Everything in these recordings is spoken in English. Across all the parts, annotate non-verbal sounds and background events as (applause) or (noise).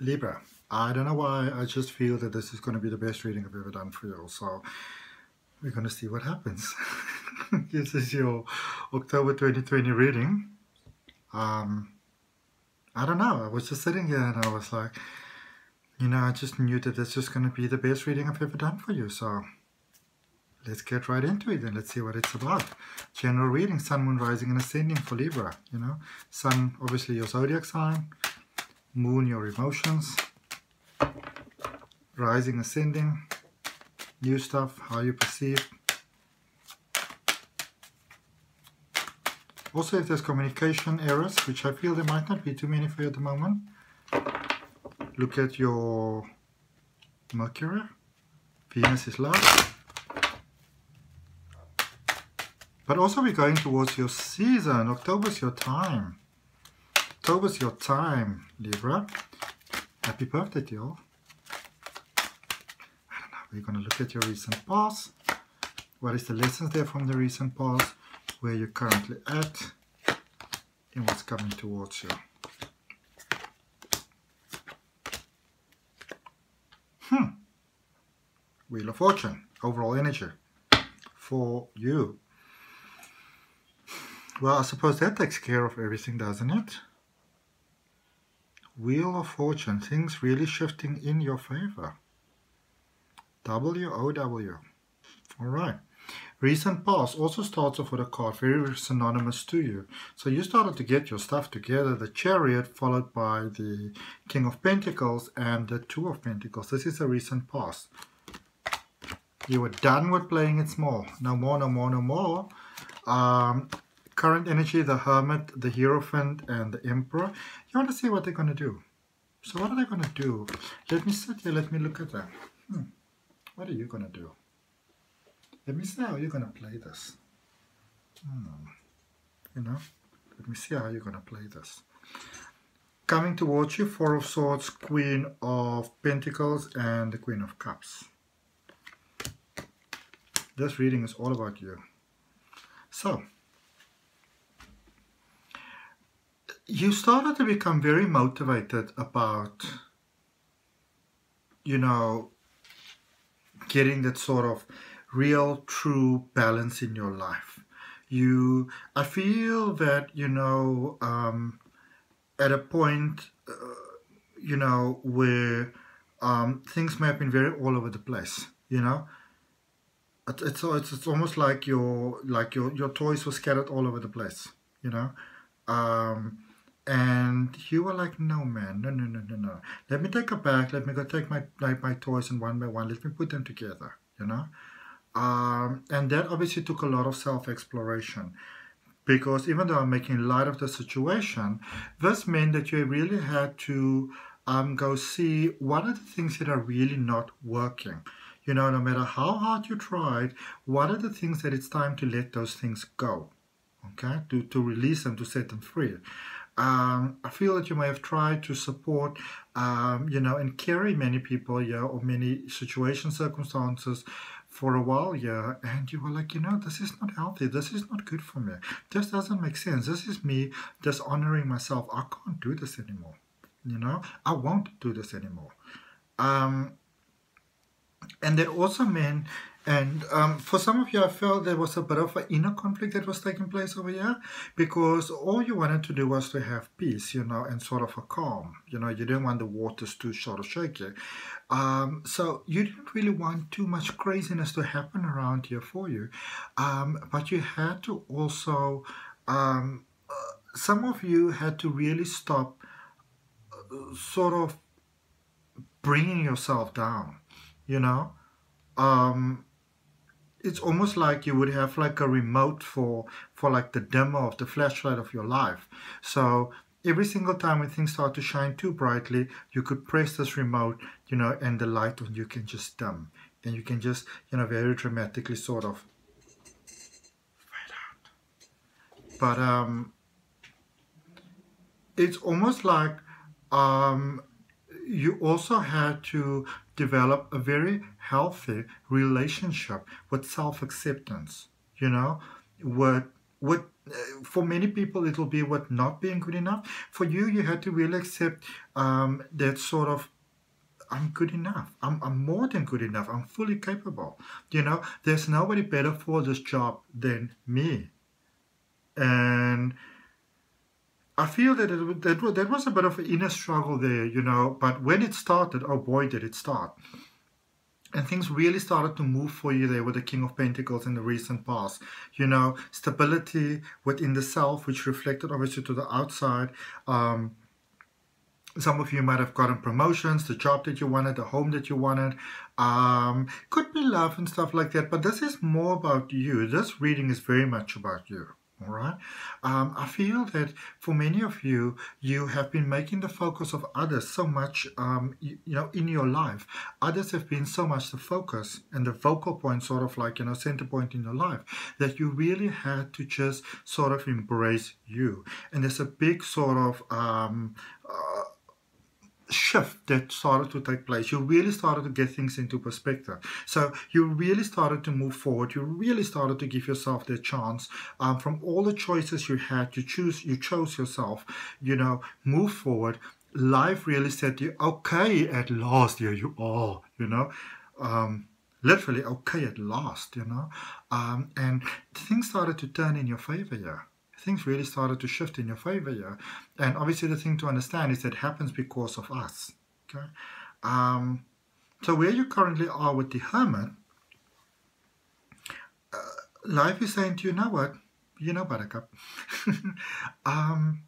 Libra. I don't know why, I just feel that this is going to be the best reading I've ever done for you. So we're going to see what happens. (laughs) this is your October 2020 reading. Um, I don't know, I was just sitting here and I was like, you know, I just knew that this is going to be the best reading I've ever done for you. So let's get right into it and let's see what it's about. General reading, Sun, Moon, Rising and Ascending for Libra, you know. Sun, obviously your zodiac sign. Moon, your emotions. Rising, Ascending. New stuff, how you perceive. Also, if there's communication errors, which I feel there might not be too many for you at the moment, look at your Mercury. Venus is love. But also we're going towards your season. October's your time. October's your time, Libra. Happy birthday to you all. I don't know. We're going to look at your recent past. What is the lessons there from the recent past? Where you're currently at. And what's coming towards you. Hmm. Wheel of Fortune. Overall energy. For you. Well, I suppose that takes care of everything, doesn't it? Wheel of Fortune, things really shifting in your favor. W-O-W. All right. Recent past also starts off with a card very synonymous to you. So you started to get your stuff together. The Chariot followed by the King of Pentacles and the Two of Pentacles. This is a recent past. You were done with playing it small. No more, no more, no more. Um, current energy, the Hermit, the Hierophant, and the Emperor. You want to see what they're going to do. So what are they going to do? Let me sit here, let me look at that. Hmm. What are you going to do? Let me see how you're going to play this. Hmm. You know, let me see how you're going to play this. Coming towards you, Four of Swords, Queen of Pentacles, and the Queen of Cups. This reading is all about you. So, you started to become very motivated about, you know, getting that sort of real, true balance in your life. You, I feel that, you know, um, at a point, uh, you know, where um, things may have been very all over the place, you know. It's, it's, it's almost like your like your, your toys were scattered all over the place, you know. Um, and you were like, no, man, no, no, no, no, no. Let me take it back. Let me go take my, like, my toys and one by one, let me put them together, you know? Um, and that obviously took a lot of self-exploration because even though I'm making light of the situation, this meant that you really had to um, go see what are the things that are really not working. You know, no matter how hard you tried, what are the things that it's time to let those things go, okay? To, to release them, to set them free um, I feel that you may have tried to support, um, you know, and carry many people, yeah, or many situations, circumstances for a while, yeah, and you were like, you know, this is not healthy. This is not good for me. This doesn't make sense. This is me dishonoring myself. I can't do this anymore. You know, I won't do this anymore. Um, and that also meant and um, for some of you, I felt there was a bit of an inner conflict that was taking place over here because all you wanted to do was to have peace, you know, and sort of a calm. You know, you didn't want the waters to sort of shake you. Um, so you didn't really want too much craziness to happen around here for you. Um, but you had to also, um, uh, some of you had to really stop uh, sort of bringing yourself down, you know. Um, it's almost like you would have like a remote for for like the dimmer of the flashlight of your life. So every single time when things start to shine too brightly you could press this remote you know and the light on you can just dim and you can just you know very dramatically sort of fade out. But um it's almost like um you also had to develop a very healthy relationship with self-acceptance, you know, with with uh, for many people it will be with not being good enough for you you had to really accept um, that sort of I'm good enough. I'm, I'm more than good enough. I'm fully capable. You know, there's nobody better for this job than me. And I feel that it, that, that was a bit of an inner struggle there, you know. But when it started, oh boy, did it start and things really started to move for you there with the King of Pentacles in the recent past. You know, stability within the self, which reflected obviously to the outside. Um, some of you might have gotten promotions, the job that you wanted, the home that you wanted. Um, could be love and stuff like that, but this is more about you. This reading is very much about you all right? Um, i feel that for many of you you have been making the focus of others so much um, you, you, know in your life. Others have been so much the focus and the focal point sort of like you know center point in your life that you really had to just sort of embrace you. And there's a big sort of um, uh, shift that started to take place. You really started to get things into perspective. So you really started to move forward. You really started to give yourself the chance. Um, from all the choices you had, you choose, you chose yourself. You know, move forward. Life really said you, okay, at last, here you are. You know. Um, literally okay at last you know um, and things started to turn in your favor yeah things really started to shift in your favor here. And obviously, the thing to understand is that happens because of us. Okay. Um, so where you currently are with the hermit, uh, life is saying to you, know what, you know, Buttercup, (laughs) um,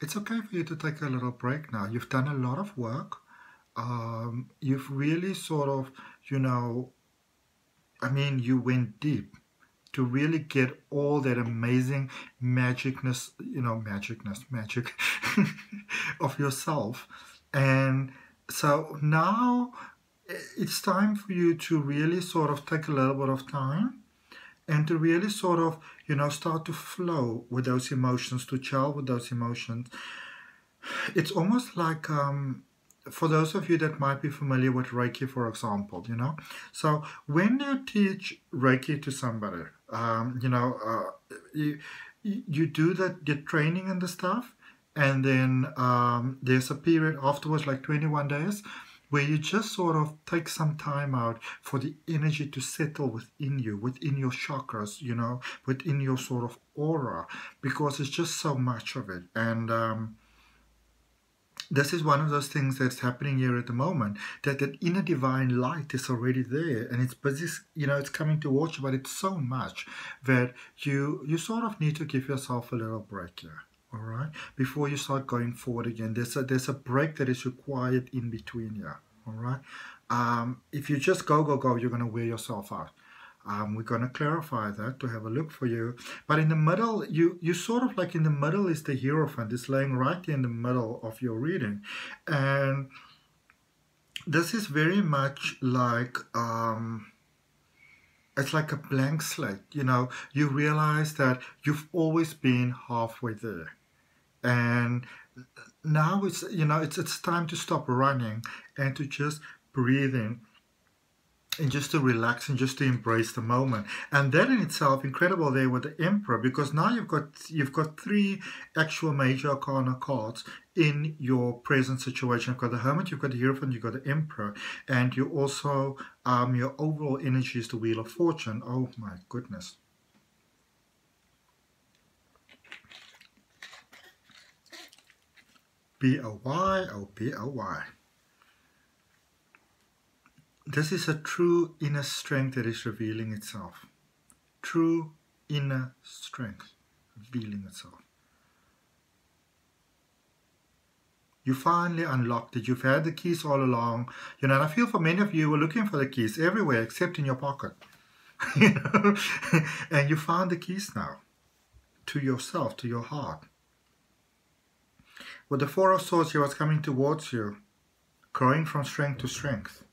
it's okay for you to take a little break now. You've done a lot of work. Um, you've really sort of, you know, I mean, you went deep to really get all that amazing magicness, you know, magicness, magic (laughs) of yourself. And so now it's time for you to really sort of take a little bit of time and to really sort of, you know, start to flow with those emotions, to gel with those emotions. It's almost like, um, for those of you that might be familiar with Reiki, for example, you know, so when you teach Reiki to somebody, um, you know, uh, you, you do that, the training and the stuff, and then um, there's a period afterwards, like 21 days, where you just sort of take some time out for the energy to settle within you, within your chakras, you know, within your sort of aura, because it's just so much of it. And um, this is one of those things that's happening here at the moment that that inner divine light is already there and it's busy you know it's coming towards you but it's so much that you you sort of need to give yourself a little break here all right? Before you start going forward again. There's a there's a break that is required in between here all right? Um, if you just go go go you're going to wear yourself out um, we're going to clarify that to have a look for you. But in the middle, you you sort of like in the middle is the Hierophant. It's laying right in the middle of your reading. And this is very much like... Um, it's like a blank slate you know you realize that you've always been halfway there and now it's you know it's it's time to stop running and to just breathe in and just to relax and just to embrace the moment. And that in itself incredible there with the emperor because now you've got you've got three actual major arcana cards in your present situation. You've got the hermit you've got the hierophant you've got the emperor and you also um your overall energy is the wheel of fortune. Oh my goodness. B-O-Y, O-B-O-Y. This is a true inner strength that is revealing itself. True inner strength revealing itself. You finally unlocked it. You've had the keys all along. You know, and I feel for many of you were looking for the keys everywhere except in your pocket. (laughs) and you found the keys now to yourself, to your heart. With the Four of Swords, he was coming towards you, growing from strength to strength.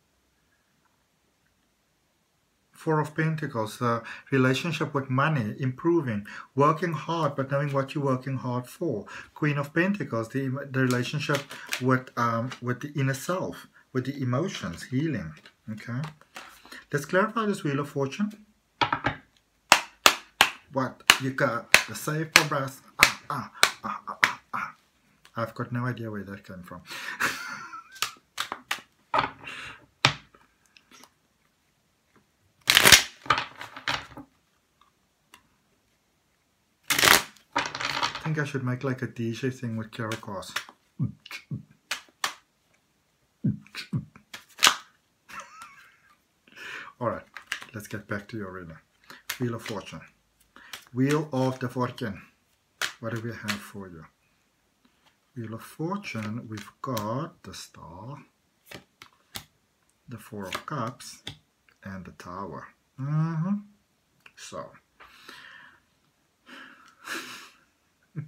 Four of Pentacles, the relationship with money, improving, working hard, but knowing what you're working hard for. Queen of Pentacles, the, the relationship with, um, with the inner self, with the emotions, healing. Okay. Let's clarify this Wheel of Fortune. what you got the safe for brass. Ah, ah, ah, ah, ah, ah. I've got no idea where that came from. (laughs) think I should make like a DJ thing with Caracas. Alright, let's get back to your reading. Wheel of Fortune. Wheel of the Fortune. What do we have for you? Wheel of Fortune, we've got the Star, the Four of Cups, and the Tower. Mm -hmm. So, (laughs)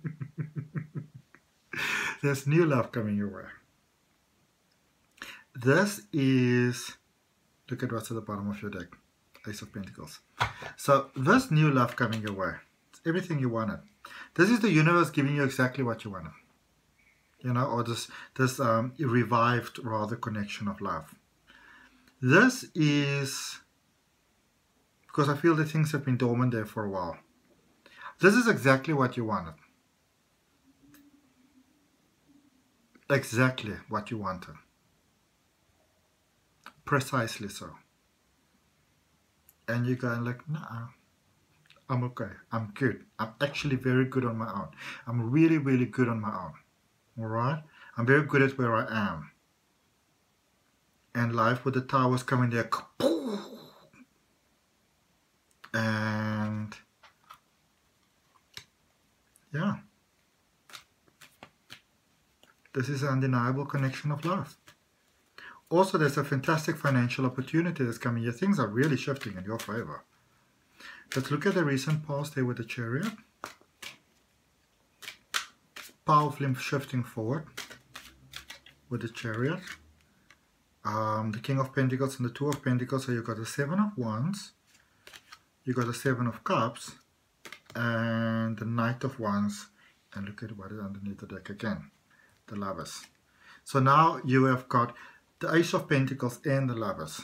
there's new love coming your way. This is, look at what's at the bottom of your deck. Ace of Pentacles. So this new love coming your way. It's everything you wanted. This is the universe giving you exactly what you wanted. You know, or this, this um, revived rather connection of love. This is because I feel that things have been dormant there for a while. This is exactly what you wanted. Exactly what you wanted. Precisely so and you're going like, nah, I'm okay. I'm good. I'm actually very good on my own. I'm really, really good on my own. All right? I'm very good at where I am. And life with the towers coming there. And yeah. This is an undeniable connection of love. Also, there's a fantastic financial opportunity that's coming here. Things are really shifting in your favor. Let's look at the recent past here with the chariot. Powerfully shifting forward with the chariot. Um, the King of Pentacles and the Two of Pentacles. So you've got the Seven of Wands. You've got the Seven of Cups. And the Knight of Wands. And look at what is underneath the deck again. The Lovers. So now you have got the Ace of Pentacles and the Lovers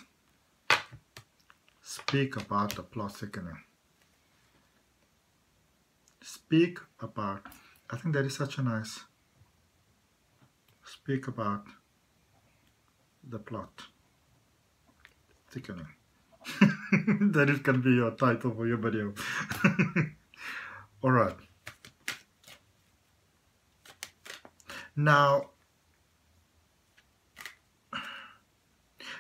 speak about the plot thickening. Speak about, I think that is such a nice, speak about the plot thickening. (laughs) that is going to be your title for your video. (laughs) Alright. Now,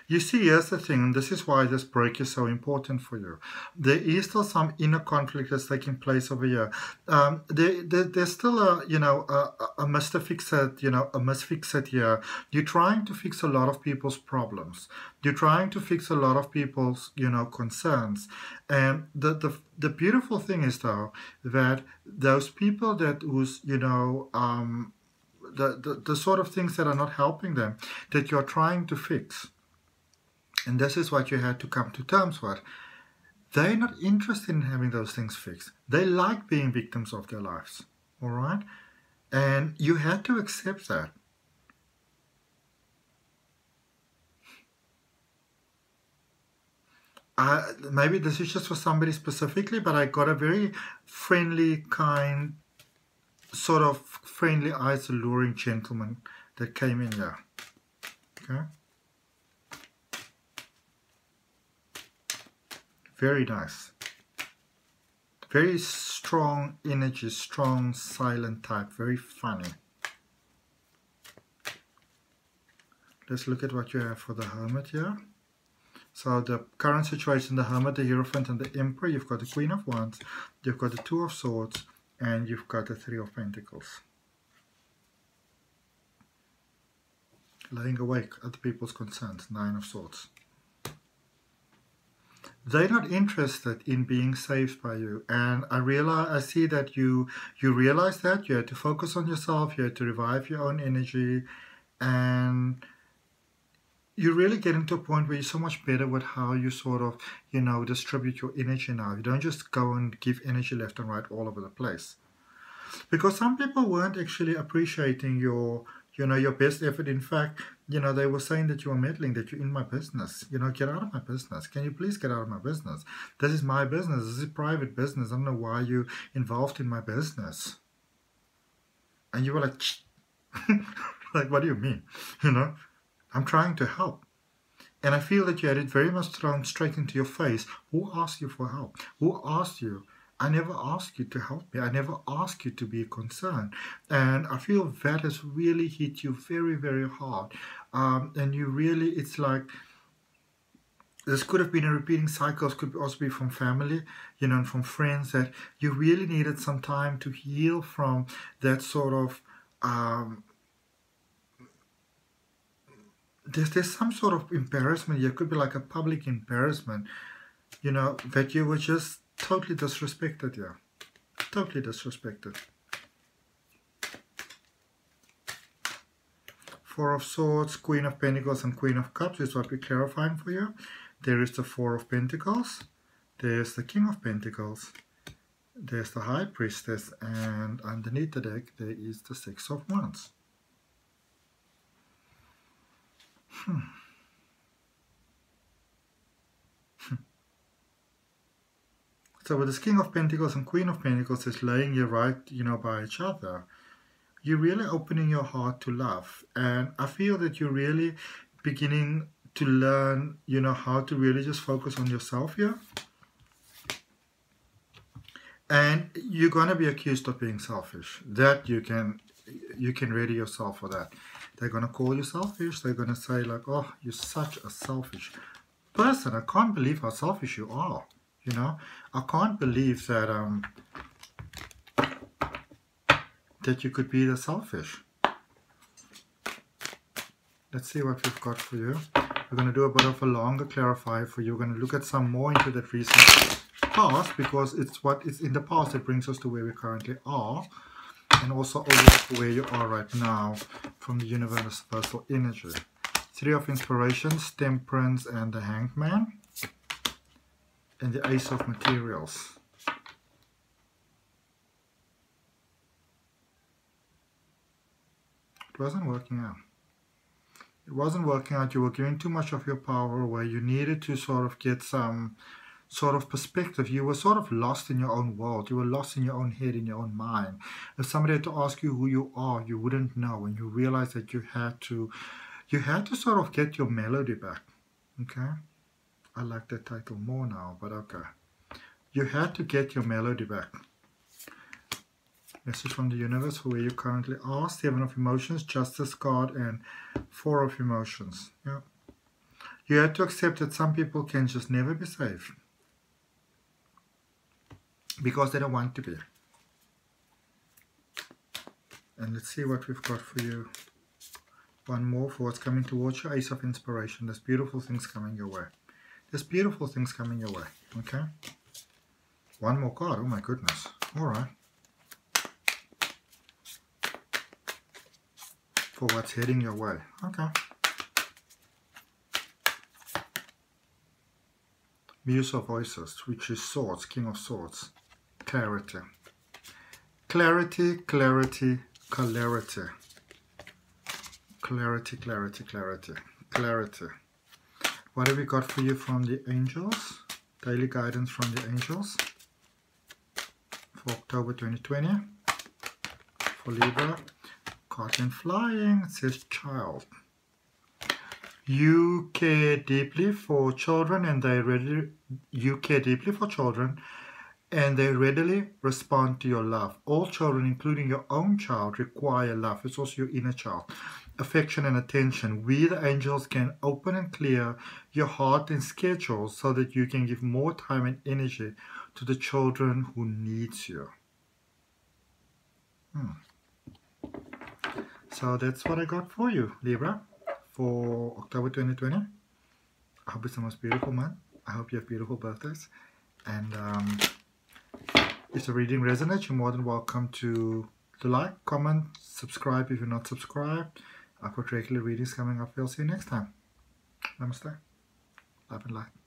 You see, here's the thing, and this is why this break is so important for you. There is still some inner conflict that's taking place over here. Um, there, there, there's still a, you know, a, a misfixed, you know, a misfixed here. You're trying to fix a lot of people's problems. You're trying to fix a lot of people's, you know, concerns. And the, the, the beautiful thing is, though, that those people that who's, you know, um, the, the, the sort of things that are not helping them, that you're trying to fix, and this is what you had to come to terms with. They're not interested in having those things fixed. They like being victims of their lives. All right? And you had to accept that. Maybe this is just for somebody specifically, but I got a very friendly, kind, sort of friendly eyes alluring gentleman that came in here. Okay? Very nice. Very strong energy, strong silent type, very funny. Let's look at what you have for the Hermit here. So the current situation, the Hermit, the Hierophant, and the Emperor, you've got the Queen of Wands, you've got the Two of Swords, and you've got the Three of Pentacles. Laying awake at people's concerns, Nine of Swords they're not interested in being saved by you and i realize i see that you you realize that you have to focus on yourself you have to revive your own energy and you're really getting to a point where you're so much better with how you sort of you know distribute your energy now you don't just go and give energy left and right all over the place because some people weren't actually appreciating your you know, your best effort. In fact, you know, they were saying that you were meddling, that you're in my business. You know, get out of my business. Can you please get out of my business? This is my business. This is private business. I don't know why you're involved in my business. And you were like, (laughs) like, what do you mean? (laughs) You know, I'm trying to help. And I feel that you had it very much thrown straight into your face. Who asked you for help? Who asked you? I never asked you to help me. I never asked you to be concerned. And I feel that has really hit you very, very hard. Um, and you really, it's like, this could have been a repeating cycle. It could also be from family, you know, and from friends that you really needed some time to heal from that sort of um, there's there's some sort of embarrassment. It could be like a public embarrassment, you know, that you were just totally disrespected here. Totally disrespected. Four of Swords, Queen of Pentacles, and Queen of Cups is what we're clarifying for you. There is the Four of Pentacles. There's the King of Pentacles. There's the High Priestess. And underneath the deck, there is the Six of Wands. Hmm. So with this King of Pentacles and Queen of Pentacles is laying you right, you know, by each other, you're really opening your heart to love. And I feel that you're really beginning to learn, you know, how to really just focus on yourself here. And you're gonna be accused of being selfish. That you can you can ready yourself for that. They're going to call you selfish. They're going to say like, oh, you're such a selfish person. I can't believe how selfish you are. You know, I can't believe that um that you could be that selfish. Let's see what we've got for you. We're going to do a bit of a longer clarifier for you. We're going to look at some more into that recent past because it's what is in the past that brings us to where we currently are and also over where you are right now from the universal energy. Three of Inspirations, Temperance, and the Hanged Man. And the Ace of Materials. It wasn't working out. It wasn't working out. You were giving too much of your power away. You needed to sort of get some sort of perspective. You were sort of lost in your own world. You were lost in your own head, in your own mind. If somebody had to ask you who you are, you wouldn't know, and you realize that you had to, you had to sort of get your melody back. Okay, I like that title more now, but okay. You had to get your melody back. Message from the universe for where you currently are. Seven of emotions, justice card, and four of emotions. Yeah. You had to accept that some people can just never be saved because they don't want to be. And let's see what we've got for you. One more for what's coming towards you. Ace of Inspiration. There's beautiful things coming your way. There's beautiful things coming your way. Okay? One more card. Oh my goodness. Alright. For what's heading your way. Okay. Muse of Voices, which is Swords, King of Swords clarity. Clarity, clarity, clarity. Clarity, clarity, clarity, clarity. What have we got for you from the angels? Daily guidance from the angels for October 2020. For Libra, caught in flying, it says child. You care deeply for children and they really, you care deeply for children and they readily respond to your love. All children, including your own child, require love. It's also your inner child. Affection and attention. We, the angels, can open and clear your heart and schedule so that you can give more time and energy to the children who needs you. Hmm. So that's what I got for you, Libra, for October 2020. I hope it's the most beautiful month. I hope you have beautiful birthdays. And um, if the reading resonates, you're more than welcome to, to like, comment, subscribe if you're not subscribed. I've got regular readings coming up. We'll see you next time. Namaste. Love and light.